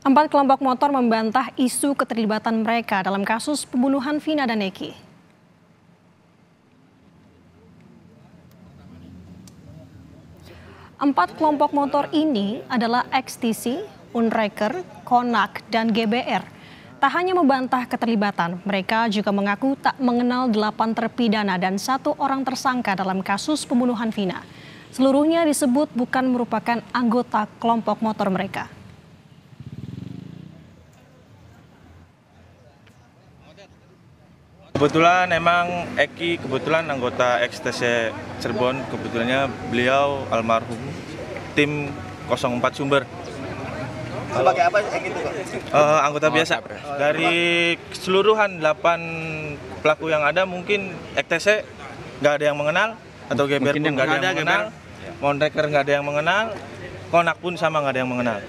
Empat kelompok motor membantah isu keterlibatan mereka dalam kasus pembunuhan Vina dan Eki. Empat kelompok motor ini adalah XTC, Unreker, Konak, dan GBR. Tak hanya membantah keterlibatan, mereka juga mengaku tak mengenal delapan terpidana dan satu orang tersangka dalam kasus pembunuhan Vina. Seluruhnya disebut bukan merupakan anggota kelompok motor mereka. Kebetulan emang Eki kebetulan anggota XTC Cirebon, kebetulannya beliau almarhum tim 04 Sumber. Sebagai apa Eki itu? Eh, anggota biasa. Dari keseluruhan 8 pelaku yang ada mungkin XTC nggak ada yang mengenal atau GBR pun nggak ada yang mengenal. Monreker nggak ada yang mengenal. Konak pun sama nggak ada yang mengenal.